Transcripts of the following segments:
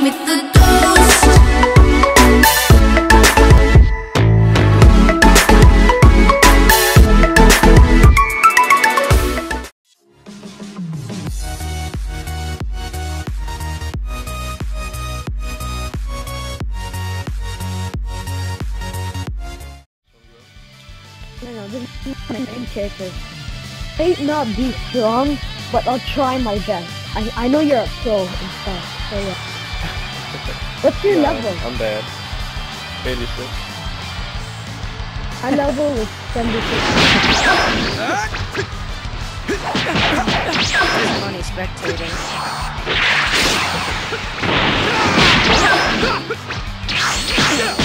No, no, this is my main character. May not be strong, but I'll try my best. I, I know you're a pro and stuff, so yeah. What's your Yeah, level? I'm bad. 86. My level is 76. Funny spectating. Yeah,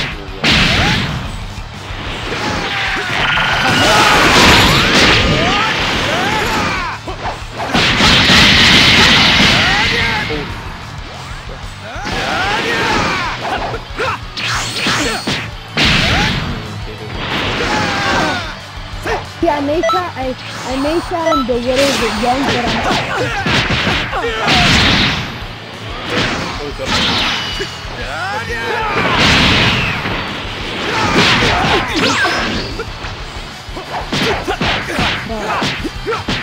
may sound, I, I may sound a little bit young, but I'm not. okay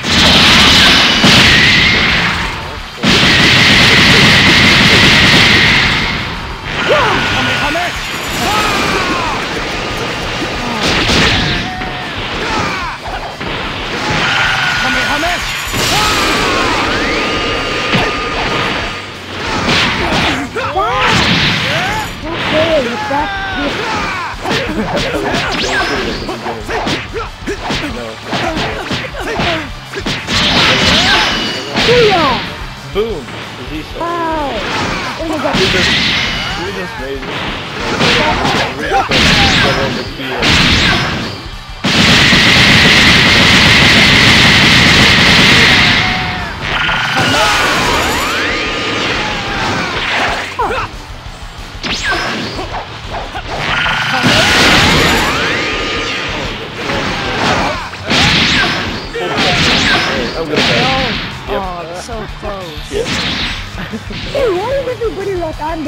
Boom! Wow! Oh my god. You just, you just made it. Really fast. Get on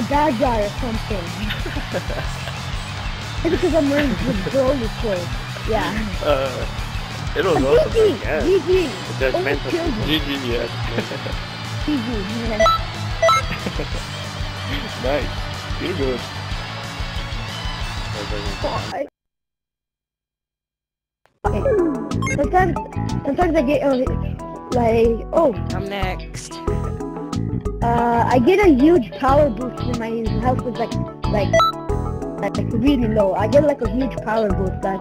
bad guy or something? Maybe because I'm wearing the girly clothes. Yeah. Uh, it was awesome. GG! Yeah. GG! That's Almost fantastic. killed you. GG, yes. GG. man. nice. You're good. I- Okay. Sometimes, sometimes I get uh, like, oh, I'm next. Uh, I get a huge power boost when my health is like, like, like, really low. I get like a huge power boost that,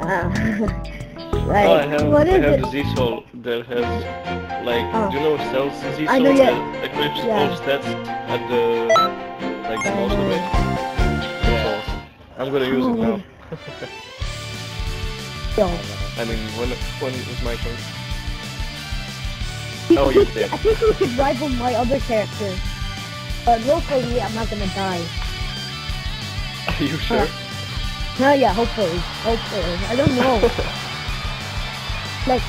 uh, like, oh, I have, what I have it? the Z-Soul that has, like, Oh. do you know Cell's Z-Soul I know, yeah. that equips Yeah. all stats at the, like, the most of it? Awesome. I'm gonna use it now. I mean, when, when it's my turn. I Oh, you think- did. I think we could rival my other character. But hopefully I'm not gonna die. Are you sure? No, yeah, hopefully. Hopefully. I don't know. like,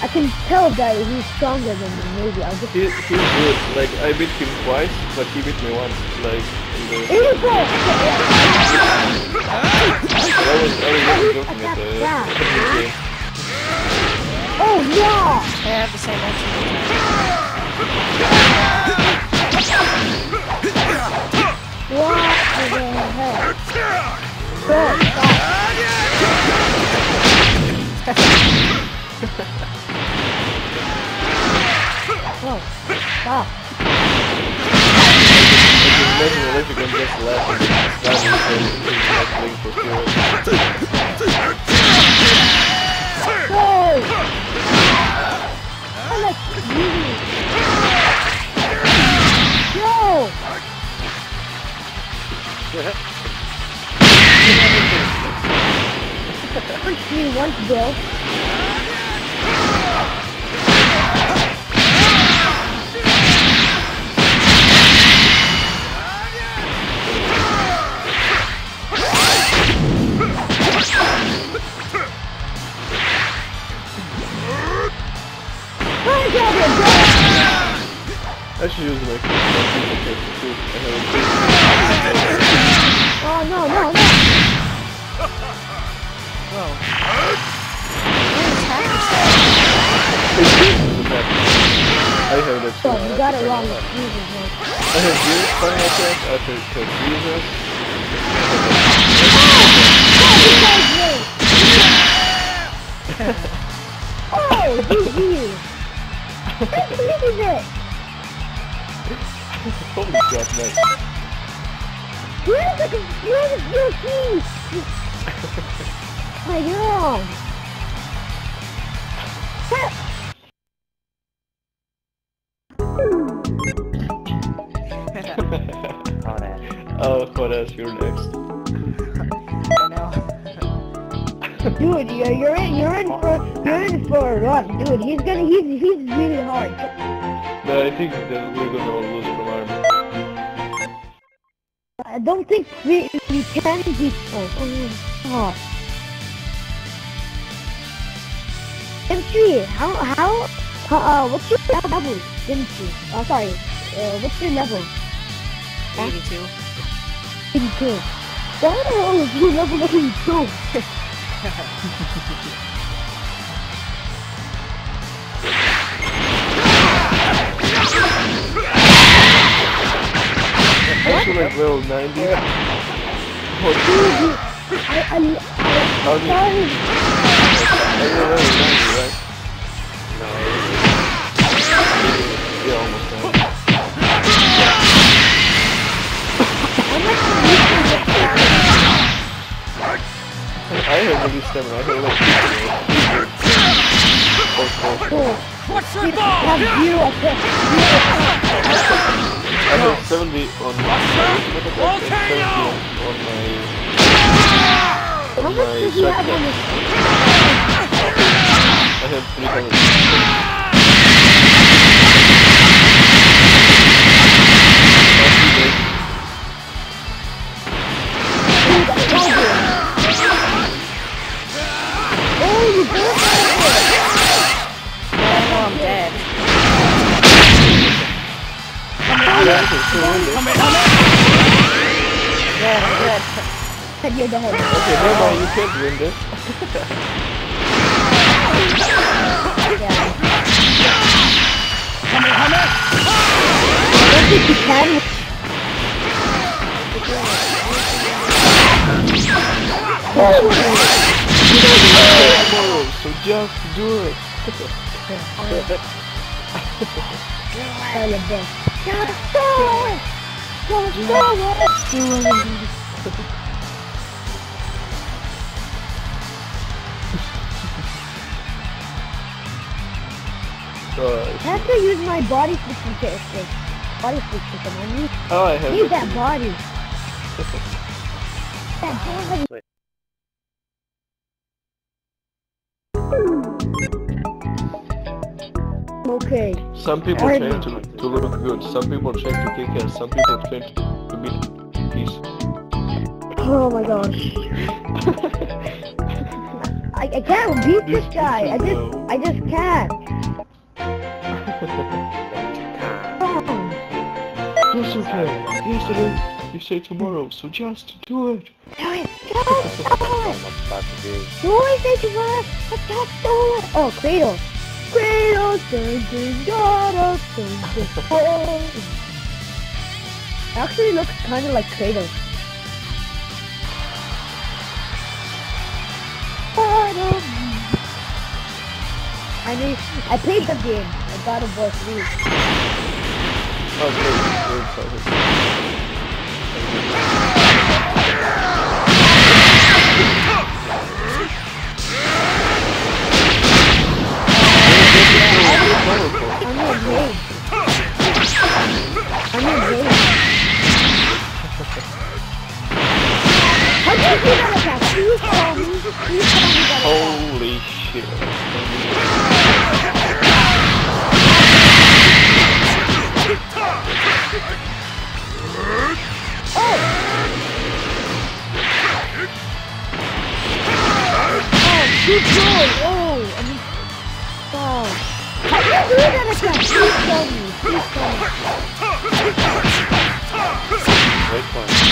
I can tell that he's stronger than me, maybe. I'll just... He, he's good. Like, I beat him twice, but he beat me once. Like, in the... Stop. Oh, stop. Imagine just laugh and! Punch once, bro. I should to use like to take the food. I have a big Oh no no no! Oh, Whoa. It's this is the map. I have that So too. you got it wrong. Jesus, man. I have this final attack, I have have Jesus. Oh, GG! Can't believe it! Holy crap, nice. Where's the where's your keys? My God! Oh, Horace, you're next. I know. Dude, you're, you're in you're in for you're in for a run, dude. He's gonna he's he's really hard. But I think that we're gonna lose from army. I don't think we we can beat oh, oh God. M3, how how uh, uh what's your level? M3. Oh sorry. Uh, what's your level? 82. 82. What the hell is your level 82? I feel like level 90. Oh, Dude, I, I, I, How I'm do you- sorry. I feel level 90, right? Yeah, stamina, I have like 50. Oh. What's your goal? I have zero attack. I have 70 on my ultimate attack and 70 on, my How on much my he have on his... I have 300. Oh, you got it. Oh, I'm dead. Good, good. Said you're the. Okay, never mind, you can't win this. Yeah. I don't think you can. Tomorrow, so just do it. Tell your best. Just do it. Just do it. Uh, I have to use my body switching character. Body switching system. I need, oh, I have need it. that body. that body. Okay. Some people I train to, to look good, some people train to kick ass, some people train to be peace. Oh my gosh. I, I can't beat this guy. I just I just can't. Oh, Yes, you can. Yesterday, you say tomorrow, so just do it. do it. Do it. Do it. You always say to us, but just do it. Oh, Kratos. Kratos, dun, dun, dun, Actually looks kind of like Kratos. I mean, I played the game. I God of War 3. Oh, great, very Holy shit. Oh! Good joy! Oh! I mean... Oh! How do you do that again? Please tell me! Please tell me! Great point.